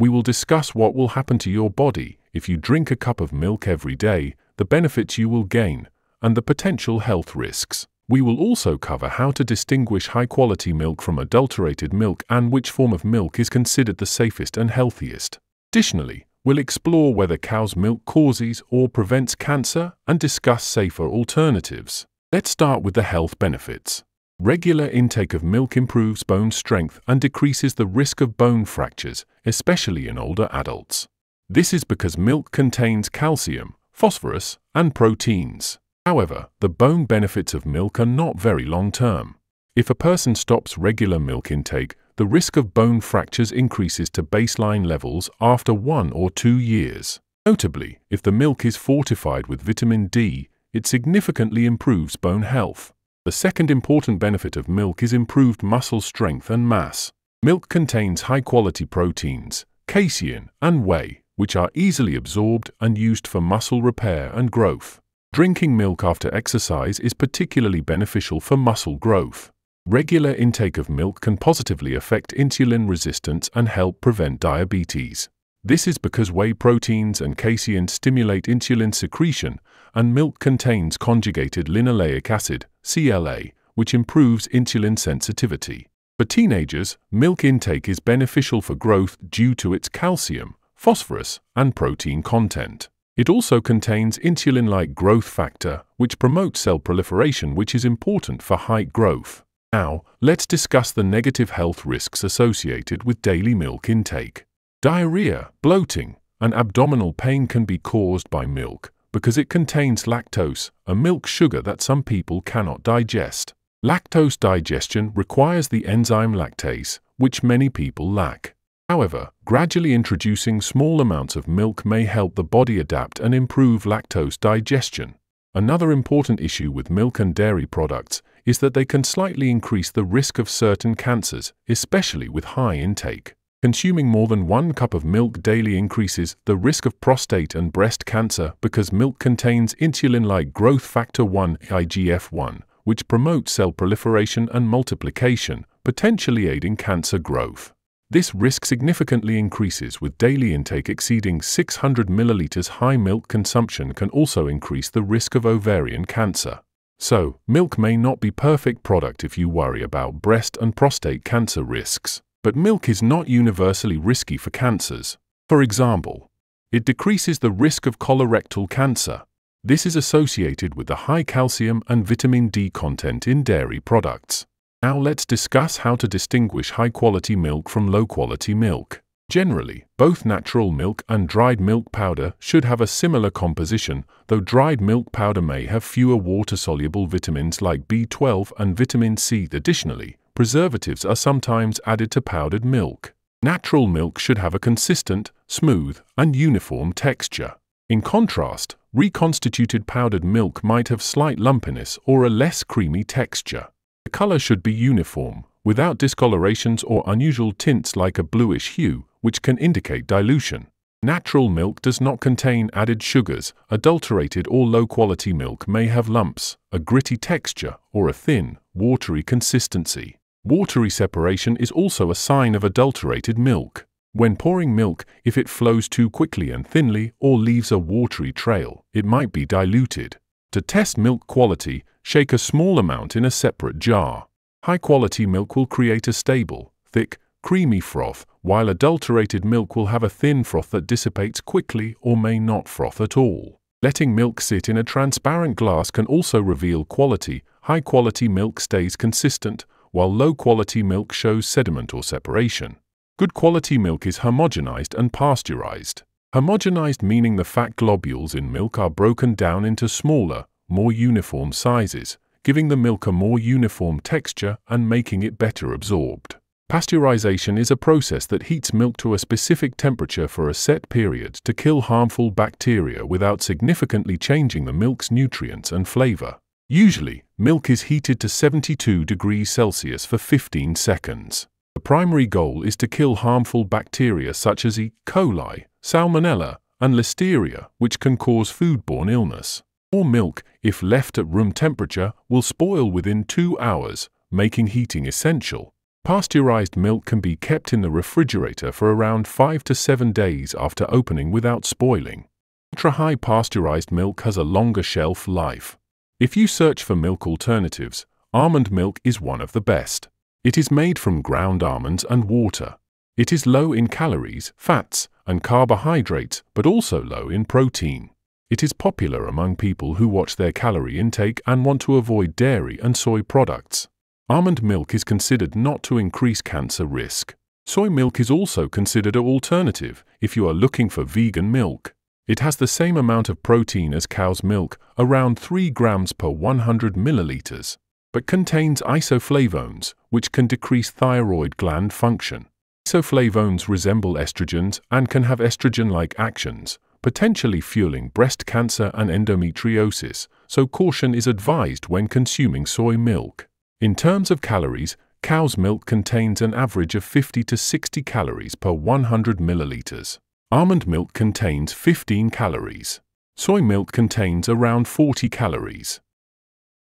we will discuss what will happen to your body if you drink a cup of milk every day, the benefits you will gain, and the potential health risks. We will also cover how to distinguish high-quality milk from adulterated milk and which form of milk is considered the safest and healthiest. Additionally, we'll explore whether cow's milk causes or prevents cancer and discuss safer alternatives. Let's start with the health benefits. Regular intake of milk improves bone strength and decreases the risk of bone fractures, especially in older adults. This is because milk contains calcium, phosphorus, and proteins. However, the bone benefits of milk are not very long-term. If a person stops regular milk intake, the risk of bone fractures increases to baseline levels after one or two years. Notably, if the milk is fortified with vitamin D, it significantly improves bone health. The second important benefit of milk is improved muscle strength and mass. Milk contains high-quality proteins, casein, and whey, which are easily absorbed and used for muscle repair and growth. Drinking milk after exercise is particularly beneficial for muscle growth. Regular intake of milk can positively affect insulin resistance and help prevent diabetes. This is because whey proteins and casein stimulate insulin secretion, and milk contains conjugated linoleic acid, CLA, which improves insulin sensitivity. For teenagers, milk intake is beneficial for growth due to its calcium, phosphorus, and protein content. It also contains insulin-like growth factor, which promotes cell proliferation which is important for height growth. Now, let's discuss the negative health risks associated with daily milk intake. Diarrhea, bloating, and abdominal pain can be caused by milk because it contains lactose, a milk sugar that some people cannot digest. Lactose digestion requires the enzyme lactase, which many people lack. However, gradually introducing small amounts of milk may help the body adapt and improve lactose digestion. Another important issue with milk and dairy products is that they can slightly increase the risk of certain cancers, especially with high intake. Consuming more than one cup of milk daily increases the risk of prostate and breast cancer because milk contains insulin-like growth factor 1 IGF-1, which promotes cell proliferation and multiplication, potentially aiding cancer growth. This risk significantly increases with daily intake exceeding 600 milliliters. High milk consumption can also increase the risk of ovarian cancer. So, milk may not be perfect product if you worry about breast and prostate cancer risks. But milk is not universally risky for cancers. For example, it decreases the risk of colorectal cancer. This is associated with the high calcium and vitamin D content in dairy products. Now let's discuss how to distinguish high-quality milk from low-quality milk. Generally, both natural milk and dried milk powder should have a similar composition, though dried milk powder may have fewer water-soluble vitamins like B12 and vitamin C. Additionally, preservatives are sometimes added to powdered milk. Natural milk should have a consistent, smooth, and uniform texture. In contrast, reconstituted powdered milk might have slight lumpiness or a less creamy texture. The color should be uniform, without discolorations or unusual tints like a bluish hue, which can indicate dilution. Natural milk does not contain added sugars. Adulterated or low-quality milk may have lumps, a gritty texture, or a thin, watery consistency. Watery separation is also a sign of adulterated milk. When pouring milk, if it flows too quickly and thinly or leaves a watery trail, it might be diluted. To test milk quality, shake a small amount in a separate jar. High-quality milk will create a stable, thick, creamy froth, while adulterated milk will have a thin froth that dissipates quickly or may not froth at all. Letting milk sit in a transparent glass can also reveal quality. High-quality milk stays consistent, while low-quality milk shows sediment or separation. Good quality milk is homogenized and pasteurized. Homogenized meaning the fat globules in milk are broken down into smaller, more uniform sizes, giving the milk a more uniform texture and making it better absorbed. Pasteurization is a process that heats milk to a specific temperature for a set period to kill harmful bacteria without significantly changing the milk's nutrients and flavor. Usually, milk is heated to 72 degrees Celsius for 15 seconds. The primary goal is to kill harmful bacteria such as E. coli, salmonella, and listeria, which can cause foodborne illness. More milk, if left at room temperature, will spoil within two hours, making heating essential. Pasteurized milk can be kept in the refrigerator for around 5 to 7 days after opening without spoiling. Ultra-high pasteurized milk has a longer shelf life. If you search for milk alternatives, almond milk is one of the best. It is made from ground almonds and water. It is low in calories, fats, and carbohydrates, but also low in protein. It is popular among people who watch their calorie intake and want to avoid dairy and soy products. Almond milk is considered not to increase cancer risk. Soy milk is also considered an alternative if you are looking for vegan milk. It has the same amount of protein as cow's milk, around 3 grams per 100 milliliters, but contains isoflavones, which can decrease thyroid gland function. Isoflavones resemble estrogens and can have estrogen-like actions, potentially fueling breast cancer and endometriosis, so caution is advised when consuming soy milk. In terms of calories, cow's milk contains an average of 50 to 60 calories per 100 milliliters. Almond milk contains 15 calories. Soy milk contains around 40 calories.